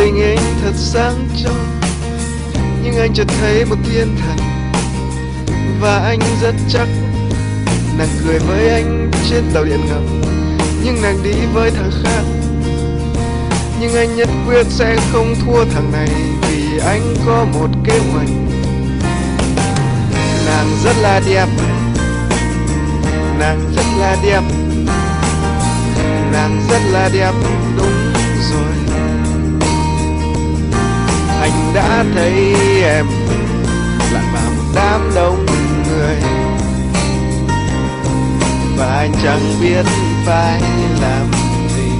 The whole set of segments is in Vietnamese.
Tình anh thật sáng trong, nhưng anh chợt thấy một thiên thần. Và anh rất chắc nàng cười với anh trên tàu điện ngầm. Nhưng nàng đi với thằng khác. Nhưng anh nhất quyết sẽ không thua thằng này vì anh có một kế hoạch. Nàng rất là đẹp. Nàng rất là đẹp. Nàng rất là đẹp, đúng rồi đã thấy em lặn vào một đám đông người. Và anh chẳng biết phải làm gì.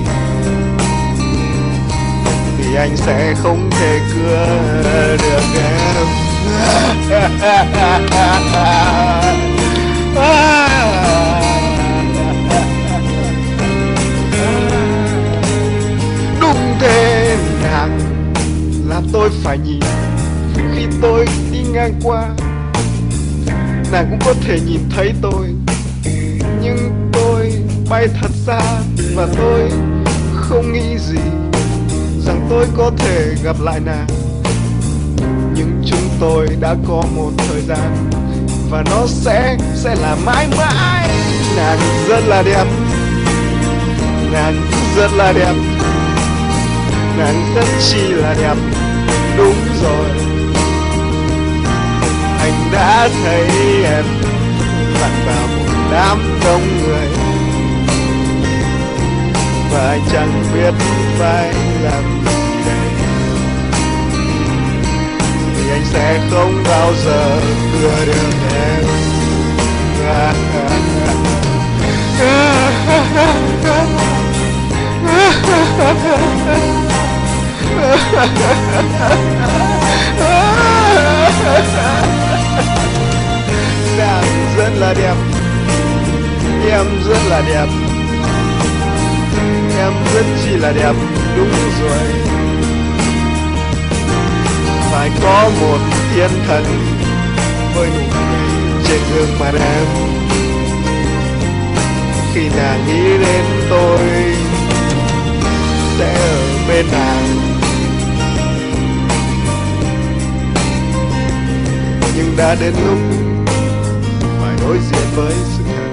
Vì anh sẽ không thể cưa được em. Đúng thế, nàng tôi phải nhìn. Khi tôi đi ngang qua, nàng cũng có thể nhìn thấy tôi. Nhưng tôi bay thật xa và tôi không nghĩ gì rằng tôi có thể gặp lại nàng. Nhưng chúng tôi đã có một thời gian và nó sẽ sẽ là mãi mãi. Nàng rất là đẹp. Nàng rất là đẹp. Nàng rất chi là đẹp rồi. Anh đã thấy em lặn vào một đám đông người. Và anh chẳng biết phải làm gì. Đây vì anh sẽ không bao giờ đưa được em. nàng rất là đẹp, em rất là đẹp em rất chỉ là đẹp, đúng rồi. Phải có một thiên thần với nụ cười trên gương mặt em khi nàng nghĩ đến tôi, sẽ ở bên nàng. Đã đến lúc phải đối diện với sự thật.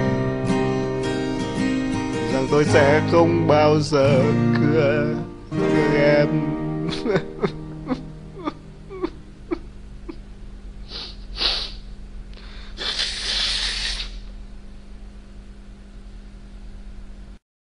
Rằng tôi sẽ không bao giờ cưa cưa em.